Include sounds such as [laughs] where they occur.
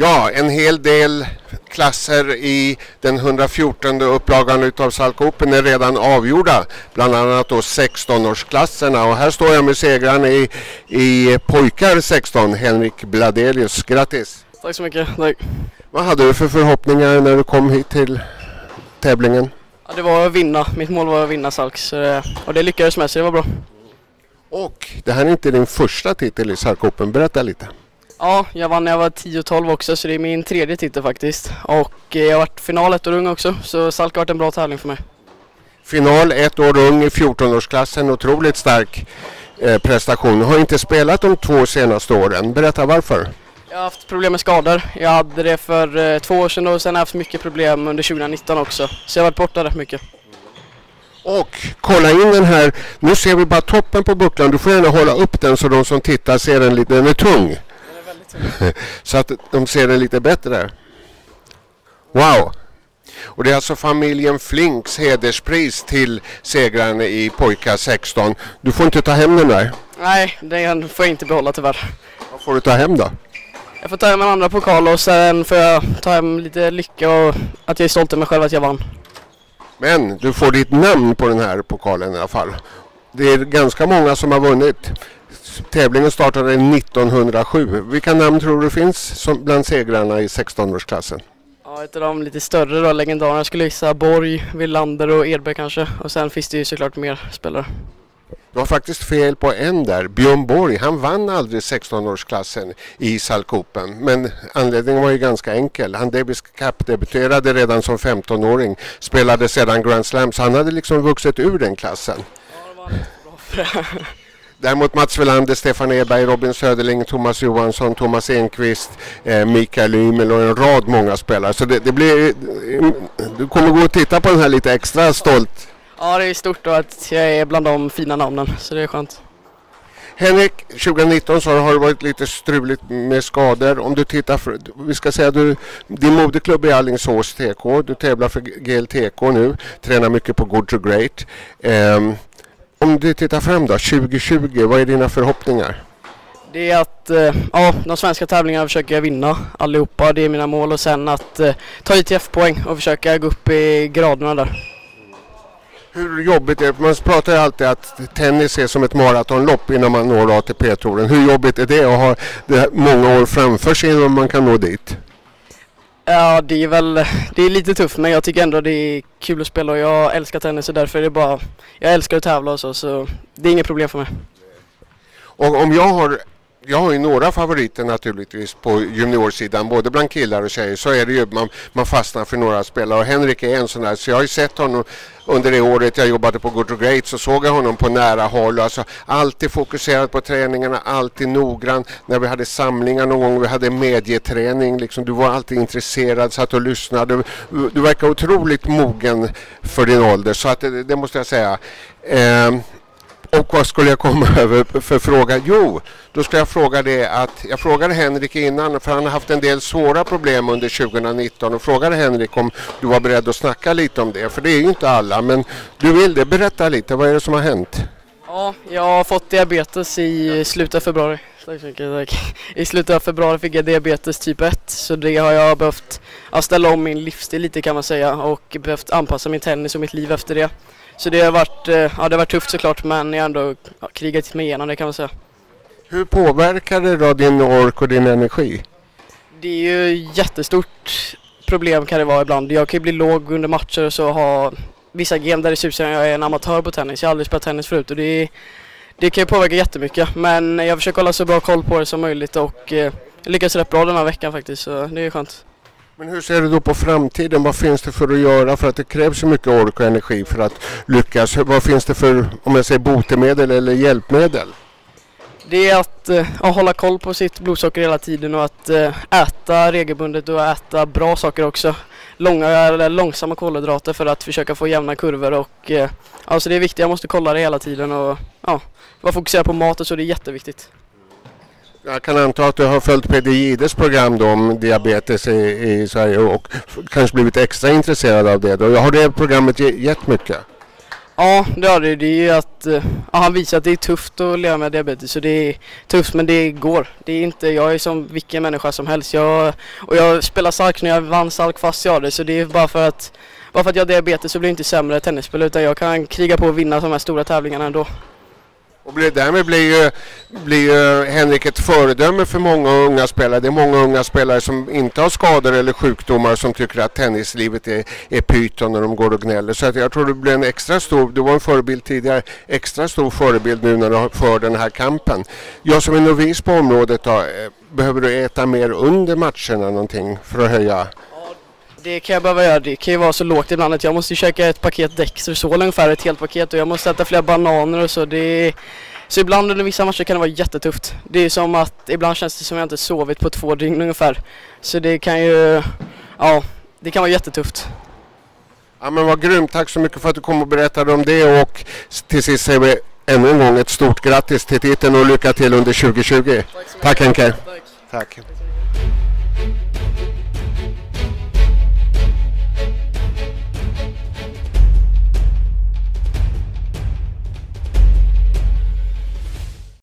Ja, en hel del klasser i den 114 upplagan utav Salkopen är redan avgjorda. Bland annat då 16-årsklasserna och här står jag med segraren i, i pojkar 16, Henrik Bladelius. Grattis! Tack så mycket. Tack. Vad hade du för förhoppningar när du kom hit till tävlingen? Ja, det var att vinna. Mitt mål var att vinna Salks och det lyckades med så det var bra. Och det här är inte din första titel i Salkopen. Berätta lite. Ja, jag vann när jag var 10-12 också så det är min tredje titel faktiskt. Och eh, jag har varit final ett år ung också så Salk har varit en bra tävling för mig. Final ett år ung i 14-årsklassen, otroligt stark eh, prestation. Har inte spelat de två senaste åren. Berätta varför. Jag har haft problem med skador. Jag hade det för eh, två år sedan och sen har jag haft mycket problem under 2019 också. Så jag har varit borta rätt mycket. Och kolla in den här, nu ser vi bara toppen på bucklan. Du får gärna hålla upp den så de som tittar ser den lite, den är tung. [laughs] så att de ser det lite bättre. Wow! Och det är alltså familjen Flinks hederspris till segraren i pojkar 16. Du får inte ta hem den där. Nej, den får jag inte behålla tyvärr. Vad får du ta hem då? Jag får ta hem en andra pokal och sen får jag ta hem lite lycka och att jag är stolt över mig själv att jag vann. Men du får ditt namn på den här pokalen i alla fall. Det är ganska många som har vunnit. Tävlingen startade 1907. Vilka namn tror du finns som bland segrarna i 16-årsklassen? Ja, ett av de lite större då, legendarerna skulle gissa Borg, Villander och Edberg kanske. Och sen finns det ju såklart mer spelare. Du har faktiskt fel på en där. Björn Borg, han vann aldrig 16-årsklassen i Salkopen. Men anledningen var ju ganska enkel. Han Davis Cup-debuterade redan som 15-åring. Spelade sedan Grand Slam, så han hade liksom vuxit ur den klassen. Ja, det var bra [laughs] Däremot Mats Welander, Stefan Edberg, Robin Söderling, Thomas Johansson, Thomas Enqvist, eh, Mikael Ymel och en rad många spelare. Så det, det blir... Eh, du kommer gå och titta på den här lite extra stolt. Ja, det är stort och att jag är bland de fina namnen, så det är skönt. Henrik, 2019 så har det varit lite struligt med skador. Om du tittar för, vi ska säga du, din moderklubb är Alingsås TK. Du tävlar för GLTK nu, tränar mycket på Good to Great. Um, om du tittar fram då, 2020, vad är dina förhoppningar? Det är att eh, ja, de svenska tävlingarna försöker jag vinna allihopa. Det är mina mål och sen att eh, ta ITF-poäng och försöka gå upp i graderna där. Hur jobbigt är det? Man pratar ju alltid att tennis är som ett maratonlopp innan man når ATP-touren. Hur jobbigt är det att ha det många år framför sig innan man kan nå dit? Ja, det är väl det är lite tufft men jag tycker ändå det är kul att spela och jag älskar tennis och därför är det bara jag älskar att tävla och så så det är inget problem för mig. Och om jag har jag har ju några favoriter naturligtvis på juniorsidan, både bland killar och tjejer. Så är det ju, man, man fastnar för några spelare och Henrik är en sån där. Så jag har ju sett honom under det året jag jobbade på Good to Great så såg jag honom på nära håll. Alltså, alltid fokuserad på träningarna, alltid noggrann. När vi hade samlingar någon gång, vi hade medieträning, liksom, du var alltid intresserad, satt och lyssnade. Du, du verkar otroligt mogen för din ålder, så att det, det måste jag säga. Eh, och vad skulle jag komma [laughs] över för fråga? Jo, då ska jag fråga det att jag frågade Henrik innan för han har haft en del svåra problem under 2019 och frågade Henrik om du var beredd att snacka lite om det. För det är ju inte alla, men du vill det. Berätta lite, vad är det som har hänt? Ja, jag har fått diabetes i slutet av februari. Tack så mycket, tack. I slutet av februari fick jag diabetes typ 1 så det har jag behövt ställa om min livsstil lite kan man säga och behövt anpassa min tennis och mitt liv efter det. Så det har varit, eh, ja, det har varit tufft såklart men jag har ändå ja, krigat mig igenom det kan man säga. Hur påverkar det då din ork och din energi? Det är ju jättestort problem kan det vara ibland. Jag kan ju bli låg under matcher och så ha vissa game där det ser ut som jag är en amatör på tennis. Jag har aldrig spelat tennis förut och det, det kan ju påverka jättemycket. Men jag försöker hålla så bra koll på det som möjligt och eh, lyckas rätt bra den här veckan faktiskt så det är skönt. Men hur ser du då på framtiden? Vad finns det för att göra? För att det krävs så mycket ork och energi för att lyckas. Vad finns det för, om jag säger botemedel eller hjälpmedel? Det är att eh, hålla koll på sitt blodsocker hela tiden och att eh, äta regelbundet och äta bra saker också. Långa eller långsamma kolhydrater för att försöka få jämna kurvor och eh, alltså det är viktigt. Jag måste kolla det hela tiden och ja, vara fokuserad på maten så det är jätteviktigt. Jag kan anta att du har följt Peder Gides program då om diabetes i, i Sverige och kanske blivit extra intresserad av det. Då. Har det programmet gett mycket? Ja, det har det. Det är ju att eh, ja, han visar att det är tufft att leva med diabetes. Så det är tufft men det går. Det är inte, jag är som vilken människa som helst. Jag, och jag spelar salk när jag vann salk fast jag har det. Så det är bara för att, bara för att jag har diabetes så blir jag inte sämre tennisspelare utan jag kan kriga på och vinna de här stora tävlingarna ändå. Och därmed blir ju, blir ju Henrik ett föredöme för många unga spelare. Det är många unga spelare som inte har skador eller sjukdomar som tycker att tennislivet är, är pyton när de går och gnäller. Så att jag tror du blir en extra stor, du var en förebild tidigare, extra stor förebild nu när du för den här kampen. Jag som är novis på området då, eh, behöver du äta mer under matcherna någonting för att höja? Det kan jag behöva göra. Det kan ju vara så lågt ibland att jag måste käka ett paket Dextrosol ungefär, ett helt paket och jag måste äta flera bananer och så. Det så ibland under vissa matcher kan det vara jättetufft. Det är som att ibland känns det som att jag inte sovit på två dygn ungefär. Så det kan ju, ja, det kan vara jättetufft. Ja men vad grymt, tack så mycket för att du kom och berättade om det och till sist säger vi ännu en gång ett stort grattis till titeln och lycka till under 2020. Tack, tack Henke. Tack. tack.